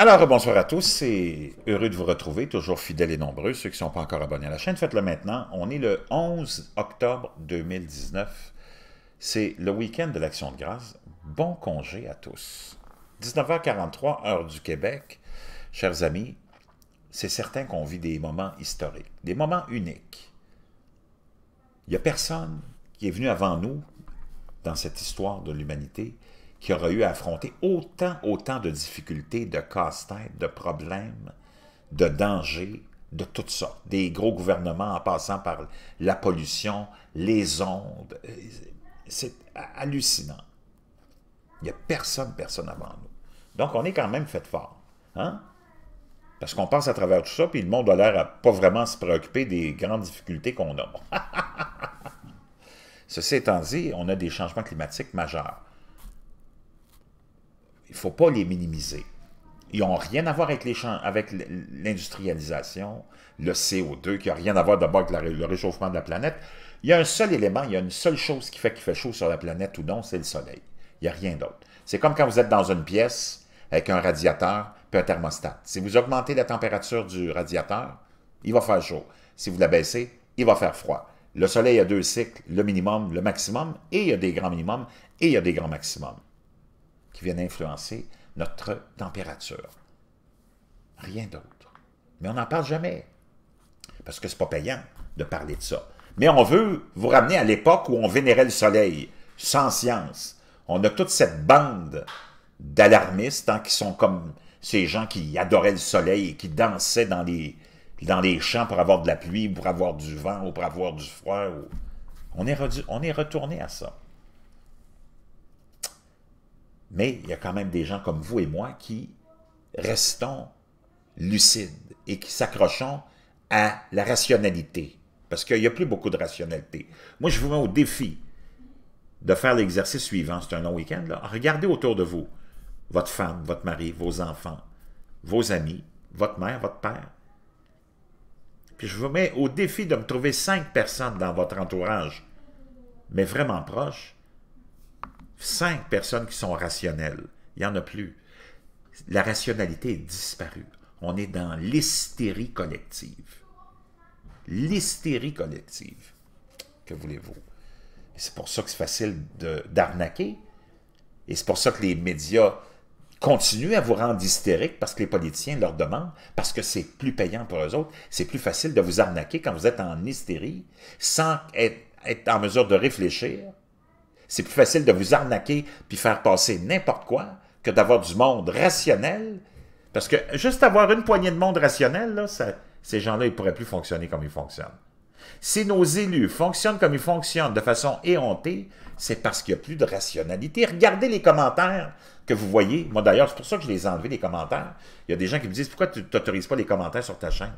Alors, bonsoir à tous, c'est heureux de vous retrouver, toujours fidèles et nombreux. Ceux qui ne sont pas encore abonnés à la chaîne, faites-le maintenant. On est le 11 octobre 2019. C'est le week-end de l'Action de grâce. Bon congé à tous. 19h43, heure du Québec. Chers amis, c'est certain qu'on vit des moments historiques, des moments uniques. Il n'y a personne qui est venu avant nous dans cette histoire de l'humanité qui aura eu à affronter autant, autant de difficultés, de casse-tête, de problèmes, de dangers, de toutes sortes. Des gros gouvernements en passant par la pollution, les ondes. C'est hallucinant. Il n'y a personne, personne avant nous. Donc, on est quand même fait fort. Hein? Parce qu'on passe à travers tout ça, puis le monde a l'air à pas vraiment se préoccuper des grandes difficultés qu'on a. Ceci étant dit, on a des changements climatiques majeurs il ne faut pas les minimiser. Ils n'ont rien à voir avec l'industrialisation, le CO2, qui n'a rien à voir d'abord avec le réchauffement de la planète. Il y a un seul élément, il y a une seule chose qui fait qu'il fait chaud sur la planète ou non, c'est le soleil. Il n'y a rien d'autre. C'est comme quand vous êtes dans une pièce avec un radiateur puis un thermostat. Si vous augmentez la température du radiateur, il va faire chaud. Si vous la baissez, il va faire froid. Le soleil a deux cycles, le minimum, le maximum, et il y a des grands minimums, et il y a des grands maximums qui viennent influencer notre température. Rien d'autre. Mais on n'en parle jamais. Parce que c'est pas payant de parler de ça. Mais on veut vous ramener à l'époque où on vénérait le soleil, sans science. On a toute cette bande d'alarmistes hein, qui sont comme ces gens qui adoraient le soleil et qui dansaient dans les, dans les champs pour avoir de la pluie, pour avoir du vent ou pour avoir du froid. On, est on est retourné à ça. Mais il y a quand même des gens comme vous et moi qui restons lucides et qui s'accrochons à la rationalité. Parce qu'il n'y a plus beaucoup de rationalité. Moi, je vous mets au défi de faire l'exercice suivant. C'est un long week-end. Regardez autour de vous. Votre femme, votre mari, vos enfants, vos amis, votre mère, votre père. Puis je vous mets au défi de me trouver cinq personnes dans votre entourage, mais vraiment proches, cinq personnes qui sont rationnelles. Il n'y en a plus. La rationalité est disparue. On est dans l'hystérie collective. L'hystérie collective. Que voulez-vous? C'est pour ça que c'est facile d'arnaquer. Et c'est pour ça que les médias continuent à vous rendre hystériques parce que les politiciens leur demandent, parce que c'est plus payant pour eux autres. C'est plus facile de vous arnaquer quand vous êtes en hystérie sans être, être en mesure de réfléchir c'est plus facile de vous arnaquer puis faire passer n'importe quoi que d'avoir du monde rationnel. Parce que juste avoir une poignée de monde rationnel, ces gens-là, ils ne pourraient plus fonctionner comme ils fonctionnent. Si nos élus fonctionnent comme ils fonctionnent de façon éhontée, c'est parce qu'il n'y a plus de rationalité. Regardez les commentaires que vous voyez. Moi, d'ailleurs, c'est pour ça que je les ai enlevés, les commentaires. Il y a des gens qui me disent, pourquoi tu n'autorises pas les commentaires sur ta chaîne?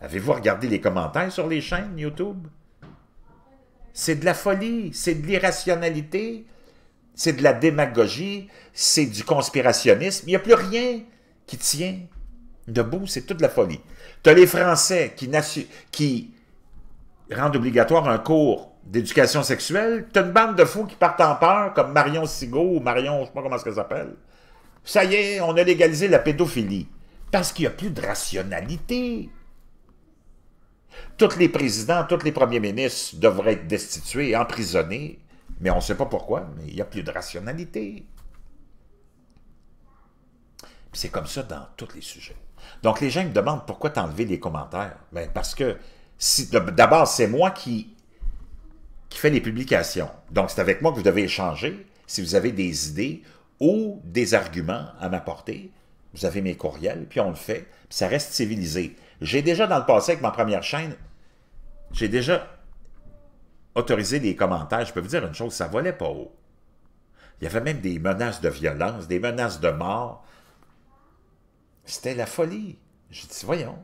Avez-vous regardé les commentaires sur les chaînes YouTube? C'est de la folie, c'est de l'irrationalité, c'est de la démagogie, c'est du conspirationnisme. Il n'y a plus rien qui tient debout, c'est toute la folie. Tu as les Français qui, rendent obligatoire un cours d'éducation sexuelle. Tu as une bande de fous qui partent en peur, comme Marion Sigaud ou Marion, je ne sais pas comment ça s'appelle. Ça y est, on a légalisé la pédophilie. Parce qu'il n'y a plus de rationalité. Tous les présidents, tous les premiers ministres devraient être destitués, emprisonnés, mais on ne sait pas pourquoi, mais il n'y a plus de rationalité. C'est comme ça dans tous les sujets. Donc les gens me demandent pourquoi tu enlevé les commentaires. Ben, parce que si, d'abord, c'est moi qui, qui fais les publications. Donc c'est avec moi que vous devez échanger. Si vous avez des idées ou des arguments à m'apporter, vous avez mes courriels, puis on le fait, puis ça reste civilisé. J'ai déjà dans le passé, avec ma première chaîne, j'ai déjà autorisé les commentaires. Je peux vous dire une chose, ça volait pas haut. Il y avait même des menaces de violence, des menaces de mort. C'était la folie. J'ai dit, voyons,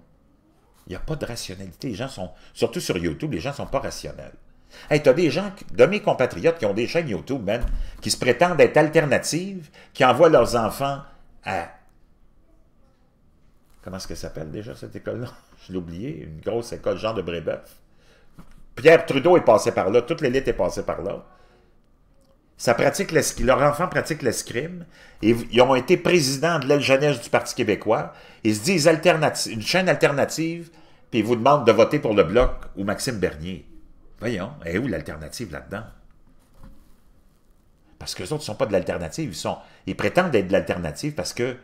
il n'y a pas de rationalité. Les gens sont, surtout sur YouTube, les gens ne sont pas rationnels. Hey, tu as des gens, de mes compatriotes qui ont des chaînes YouTube, même, qui se prétendent être alternatives, qui envoient leurs enfants à Comment est-ce qu'elle s'appelle déjà, cette école-là? Je l'ai oublié. Une grosse école, genre de Brébeuf. Pierre Trudeau est passé par là. Toute l'élite est passée par là. ça pratique leurs enfants pratiquent l'escrime, et ils ont été présidents de l'aile jeunesse du Parti québécois, ils se disent une chaîne alternative, puis ils vous demandent de voter pour le Bloc ou Maxime Bernier. Voyons, et où l'alternative là-dedans? Parce que les autres ne sont pas de l'alternative, ils, ils prétendent être de l'alternative parce que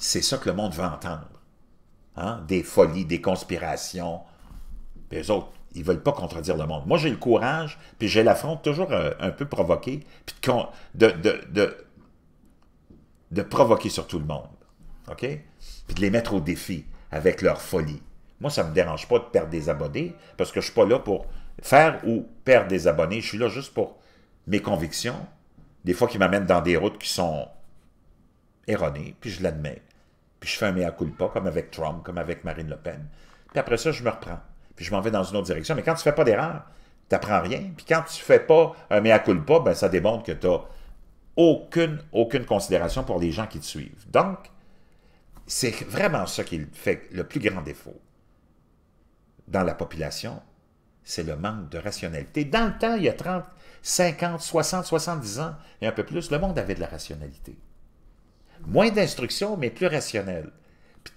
c'est ça que le monde veut entendre. Hein? Des folies, des conspirations. Puis les autres, ils ne veulent pas contredire le monde. Moi, j'ai le courage, puis j'ai l'affront toujours euh, un, peu provoqué, puis de, provoquer sur tout le monde. OK? Puis de les mettre au défi avec leur folie. Moi, ça ne me dérange pas de perdre des abonnés, parce que je ne suis pas là pour faire ou perdre des abonnés. Je suis là juste pour mes convictions, des fois qui m'amènent dans des routes qui sont erronées, puis je l'admets. Puis je fais un mea culpa, comme avec Trump, comme avec Marine Le Pen. Puis après ça, je me reprends puis je m'en vais dans une autre direction. Mais quand tu ne fais pas d'erreur, tu n'apprends rien. Puis quand tu ne fais pas un mea culpa, ben, ça démontre que tu n'as aucune, aucune considération pour les gens qui te suivent. Donc, c'est vraiment ça qui fait le plus grand défaut dans la population, c'est le manque de rationalité. Dans le temps, il y a 30, 50, 60, 70 ans et un peu plus, le monde avait de la rationalité. Moins d'instruction, mais plus rationnel.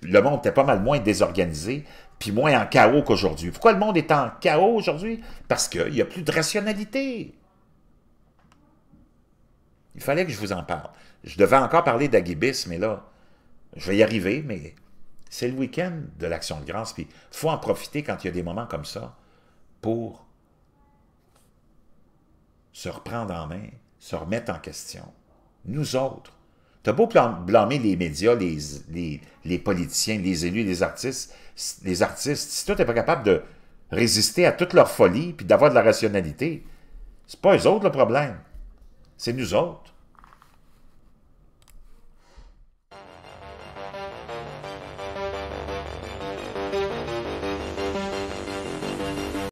le monde était pas mal moins désorganisé, puis moins en chaos qu'aujourd'hui. Pourquoi le monde est en chaos aujourd'hui? Parce qu'il n'y a plus de rationalité. Il fallait que je vous en parle. Je devais encore parler d'Agibis, mais là, je vais y arriver, mais c'est le week-end de l'Action de grâce, puis il faut en profiter quand il y a des moments comme ça pour se reprendre en main, se remettre en question. Nous autres, tu as beau blâmer les médias, les, politiciens, les élus, les artistes, les artistes, si toi, tu n'es pas capable de résister à toute leur folie puis d'avoir de la rationalité, c'est pas eux autres le problème. C'est nous autres.